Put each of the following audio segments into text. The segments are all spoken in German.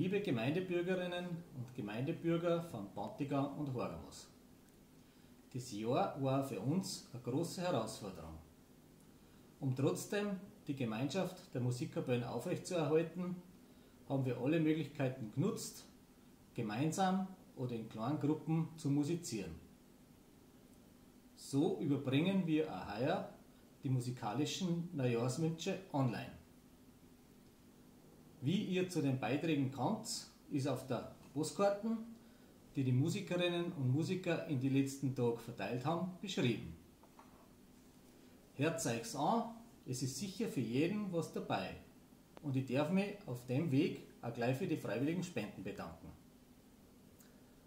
Liebe Gemeindebürgerinnen und Gemeindebürger von Bantiga und Horgamos. Das Jahr war für uns eine große Herausforderung. Um trotzdem die Gemeinschaft der Musikkapellen aufrechtzuerhalten, haben wir alle Möglichkeiten genutzt, gemeinsam oder in kleinen Gruppen zu musizieren. So überbringen wir auch heuer die musikalischen Neujahrswünsche online. Wie ihr zu den Beiträgen kommt, ist auf der Postkarten, die die Musikerinnen und Musiker in die letzten Tage verteilt haben, beschrieben. Hört euch's an, es ist sicher für jeden was dabei. Und ich darf mich auf dem Weg auch gleich für die freiwilligen Spenden bedanken.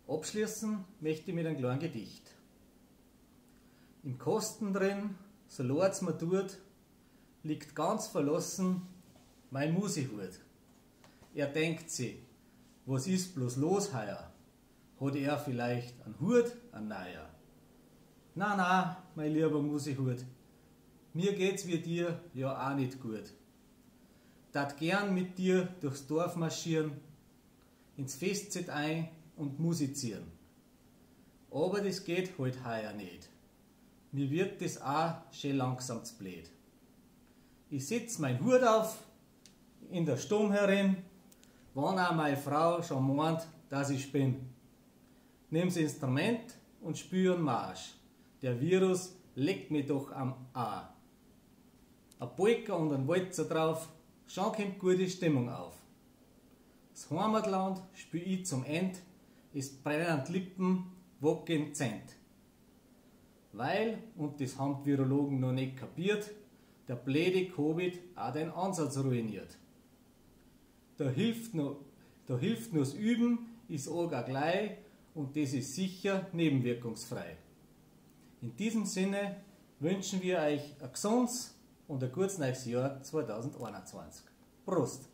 Abschließen möchte ich mit einem kleinen Gedicht. Im Kosten drin, so leid's mir tut, liegt ganz verlassen mein Musihut. Er denkt sich, was ist bloß los heuer? Hat er vielleicht einen Hut, einen neuer? Na, na, mein lieber Musihut, mir geht's wie dir ja auch nicht gut. Dat gern mit dir durchs Dorf marschieren, ins Festzelt ein und musizieren. Aber das geht halt heuer nicht. Mir wird das auch schön langsam zu blöd. Ich setz mein Hut auf, in der Stumm herin, wenn auch meine Frau schon meint, dass ich bin. Nimm's Instrument und spüren Marsch. Der Virus leckt mich doch am A. Ein Polka und ein Walzer drauf, schon kommt gute Stimmung auf. Das Heimatland spür ich zum End, es brennen die Lippen, wacken Zent. Weil, und das haben die Virologen noch nicht kapiert, der blöde Covid auch den Ansatz ruiniert. Da hilft nur, da hilft nur das Üben, ist auch gleich und das ist sicher nebenwirkungsfrei. In diesem Sinne wünschen wir euch ein gesundes und ein gutes neues Jahr 2021. Prost!